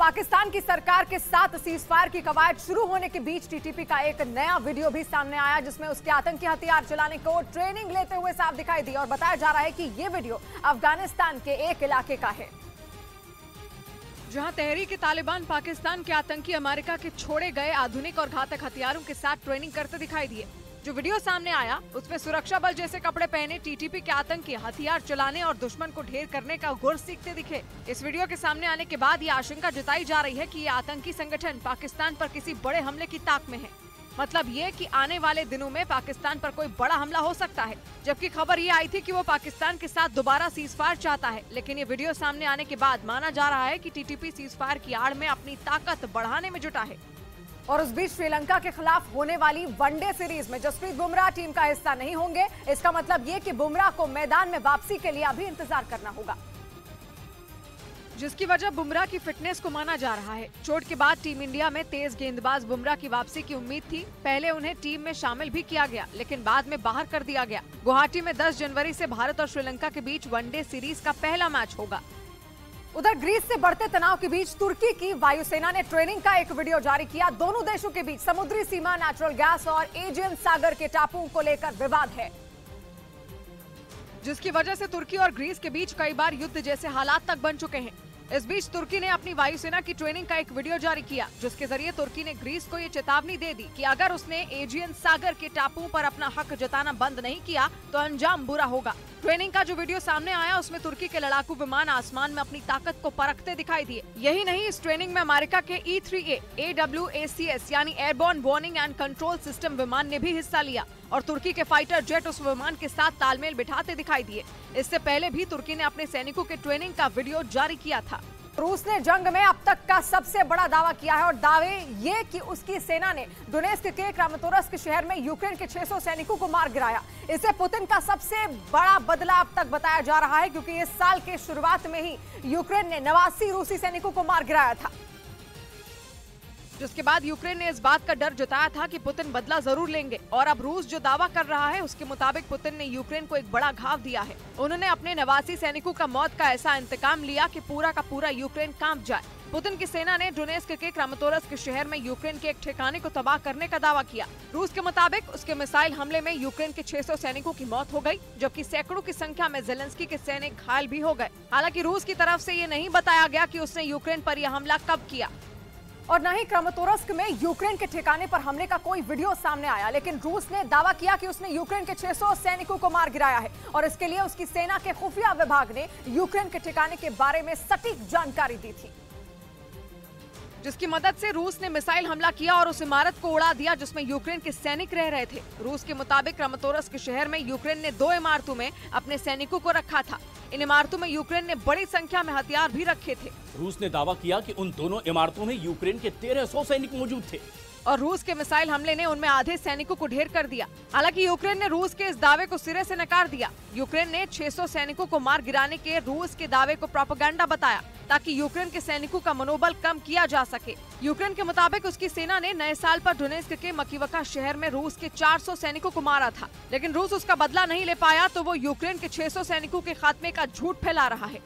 पाकिस्तान की सरकार के साथ सीज फायर की कवायद शुरू होने के बीच टीटीपी का एक नया वीडियो भी सामने आया, जिसमें उसके आतंकी हथियार चलाने को ट्रेनिंग लेते हुए साफ़ दिखाई दी और बताया जा रहा है कि ये वीडियो अफ़गानिस्तान के एक इलाके का है। जहाँ तहरीक तालिबान पाकिस्तान के आतंकी अमेरिका के छोड़े गए आधुनिक और घातक हथियारों के साथ ट्रेनिंग करते दिखाई दिए। जो वीडियो सामने आया, उसमें सुरक्षा बल जैसे कपड़े पहने टीटीपी के आतंकी हथियार चलाने और दुश्मन को ढेर करने का गुर सीखते दिखे। इस वीडियो के सामने आने के बाद ये आशंका जताई जा रही है कि ये आतंकी संगठन पाकिस्तान पर किसी बड़े हमले की ताक में है। मतलब ये कि आने वाले दिनों में पाकिस्तान पर कोई बड़ा हमला हो सकता है। जबकि खबर ये आई थी कि वो पाकिस्तान के साथ दोबारा सीज फायर चाहता है। लेकिन ये वीडियो सामने आने के बाद माना जा रहा है कि टीटीपी सीज फायर की आड़ में अपनी ताकत बढ़ाने में जुटा है। और उस बीच श्रीलंका के खिलाफ होने वाली वनडे सीरीज़ में जसप्रीत बुमराह टीम का हिस्सा नहीं होंगे। इसका मतलब ये कि बुमराह को मैदान में वापसी के लिए अभी इंतज़ार करना होगा। जिसकी वजह बुमराह की फिटनेस को माना जा रहा है। चोट के बाद टीम इंडिया में तेज गेंदबाज बुमराह की वापसी की उम्मीद थी। पहले उन्हें टीम में शामिल भी किया गया, लेकिन बाद में बाहर कर दिया गया। गुवाहाटी में 10 जनवरी से भारत और श्रीलंका के बीच वनडे सीरीज़ का पहला मैच होगा। उधर ग्रीस से बढ़ते तनाव के बीच तुर्की की वायुसेना ने ट्रेनिंग का एक वीडियो जारी किया। दोनों देशों के बीच समुद्री सीमा नेचुरल गैस और एजियन सागर के टापुओं को लेकर विवाद है। जिसकी वजह से तुर्की और ग्रीस के बीच कई बार युद्ध जैसे हालात तक बन चुके हैं। इस बीच तुर्की ने अपनी वायुसेना की ट्रेनिंग का एक वीडियो जारी किया, जिसके ज़रिए तुर्की ने ग्रीस को ये चेतावनी दे दी कि अगर उसने एजियन सागर के टापुओं पर अपना हक जताना बंद नहीं किया तो अंजाम बुरा होगा। ट्रेनिंग का जो वीडियो सामने आया, उसमें तुर्की के लड़ाकू विमान आसमान में अपनी ताकत को परखते दिखाई दिए। यही नहीं, इस ट्रेनिंग में अमेरिका के E three A W A C S यानी airborne warning and control system विमान ने भी हिस्सा लिया और तुर्की के फाइटर जेट उस विमान के साथ तालमेल बिठाते दिखाई दिए। इससे पहले भी तुर्की ने अपने सैनिकों के ट्रेनिंग का वीडियो जारी किया था। रूस ने जंग में अब तक का सबसे बड़ा दावा किया है और दावे ये कि उसकी सेना ने डोनेस्क के क्रामतोरस्क शहर में यूक्रेन के 600 सैनिकों को मार गिराया। इसे पुतिन का सबसे बड़ा बदला अब तक बताया जा रहा है, क्योंकि इस साल के शुरुआत में ही यूक्रेन ने नवासी रूसी सैनिकों को मार गिराया था। जिसके बाद यूक्रेन ने इस बात का डर जताया था कि पुतिन बदला ज़रूर लेंगे। और अब रूस जो दावा कर रहा है, उसके मुताबिक पुतिन ने यूक्रेन को एक बड़ा घाव दिया है। उन्होंने अपने नवासी सैनिकों का मौत का ऐसा इंतकाम लिया कि पूरा का पूरा यूक्रेन काँप जाए। पुतिन की सेना ने डोनेस्क के क्रामतोरस के शहर में यूक्रेन के एक ठिकाने को तबाह करने का दावा किया। रूस के मुताबिक उसके मिसाइल हमले में यूक्रेन के 600 सैनिकों की मौत हो गई, जबकि सैकड़ों की संख्या में जेलेंस्की के सैनिक घायल भी हो गए। हालाँकि रूस की तरफ़ से ये नहीं बताया गया कि उसने यूक्रेन पर यह हमला कब किया। और न ही क्रमतोरस्क में यूक्रेन के ठिकाने पर हमले का कोई वीडियो सामने आया, लेकिन रूस ने दावा किया कि उसने यूक्रेन के 600 सैनिकों को मार गिराया है। और इसके लिए उसकी सेना के खुफिया विभाग ने यूक्रेन के ठिकाने के बारे में सटीक जानकारी दी थी। जिसकी मदद से रूस ने मिसाइल हमला किया और उस इमारत को उड़ा दिया जिसमें यूक्रेन के सैनिक रह रहे थे। रूस के मुताबिक क्रमतोरस के शहर में यूक्रेन ने दो इमारतों में अपने सैनिकों को रखा था। इन इमारतों में यूक्रेन ने बड़ी संख्या में हथियार भी रखे थे। रूस ने दावा किया कि उन दोनों इमारतों में यूक्रेन के 1300 सैनिक मौजूद थे। और रूस के मिसाइल हमले ने उनमें आधे सैनिकों को ढेर कर दिया। हालाँकि यूक्रेन ने रूस के इस दावे को सिरे से नकार दिया। यूक्रेन ने 600 सैनिकों को मार गिराने के रूस के दावे को प्रोपोगंडा बताया, ताकि यूक्रेन के सैनिकों का मनोबल कम किया जा सके। यूक्रेन के मुताबिक उसकी सेना ने नए साल पर डोनेस्क के मकीवका शहर में रूस के 400 सैनिकों को मारा था। लेकिन रूस उसका बदला नहीं ले पाया तो वो यूक्रेन के 600 सैनिकों के खात्मे का झूठ फैला रहा है।